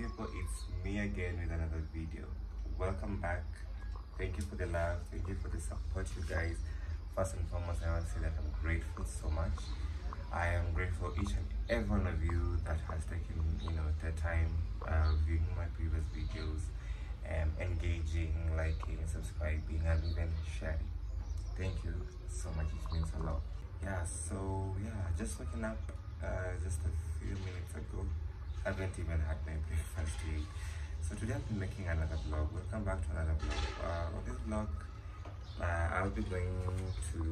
people it's me again with another video. Welcome back. Thank you for the love. Thank you for the support you guys. First and foremost i want to say that i'm grateful so much. I am grateful each and every one of you that has taken you know the time uh, viewing my previous videos um, engaging liking subscribing and even sharing. Thank you so much. It means a lot. Yeah so yeah just waking up uh, just a few minutes ago haven't even had my breakfast yet. So today I'll be making another vlog. Welcome back to another vlog. Uh, on this vlog, uh, I'll be going to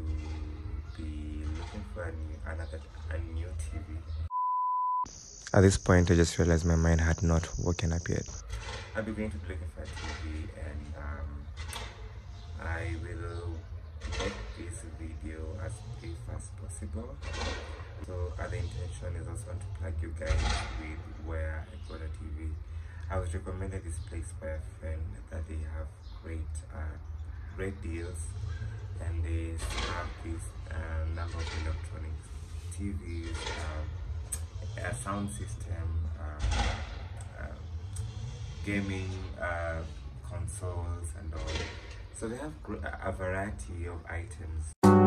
be looking for a new, another a new TV. At this point, I just realized my mind had not woken up yet. I'll be going to be looking for a TV and um, I will make this video as brief as possible so other intention is also to plug you guys with where I got a TV. I was recommended this place by a friend that they have great uh, great deals and they have this uh, number of electronics, TVs, uh, a sound system, uh, uh, gaming consoles and all. So they have a variety of items.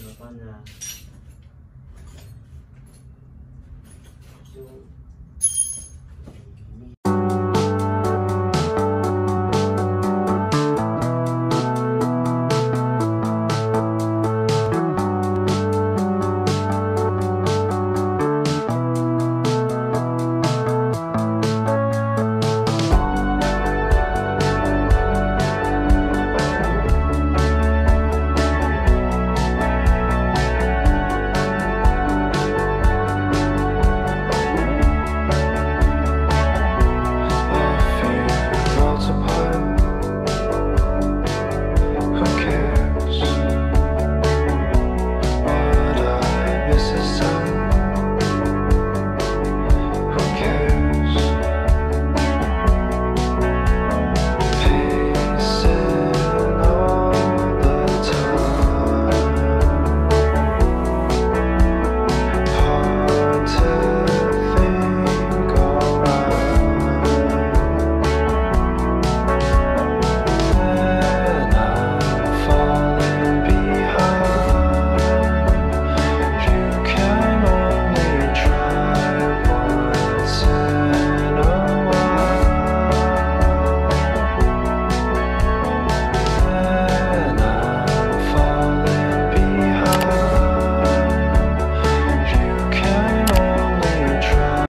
Unafanya so